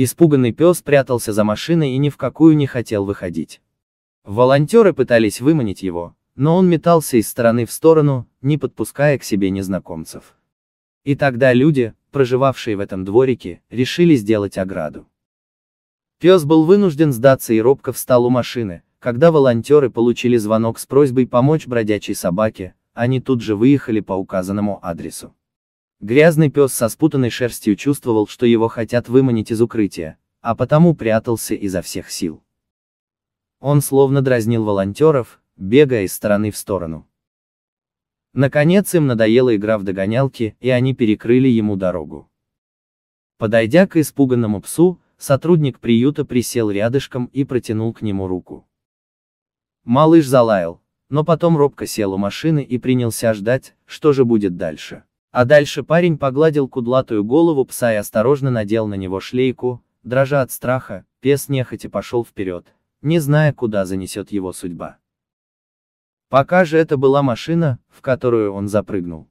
Испуганный пес прятался за машиной и ни в какую не хотел выходить. Волонтеры пытались выманить его, но он метался из стороны в сторону, не подпуская к себе незнакомцев. И тогда люди, проживавшие в этом дворике, решили сделать ограду. Пес был вынужден сдаться и робко встал у машины, когда волонтеры получили звонок с просьбой помочь бродячей собаке, они тут же выехали по указанному адресу. Грязный пес со спутанной шерстью чувствовал, что его хотят выманить из укрытия, а потому прятался изо всех сил. Он словно дразнил волонтеров, бегая из стороны в сторону. Наконец им надоела игра в догонялки, и они перекрыли ему дорогу. Подойдя к испуганному псу, сотрудник приюта присел рядышком и протянул к нему руку. Малыш залаял, но потом робко сел у машины и принялся ждать, что же будет дальше. А дальше парень погладил кудлатую голову пса и осторожно надел на него шлейку, дрожа от страха, пес нехотя пошел вперед, не зная, куда занесет его судьба. Пока же это была машина, в которую он запрыгнул.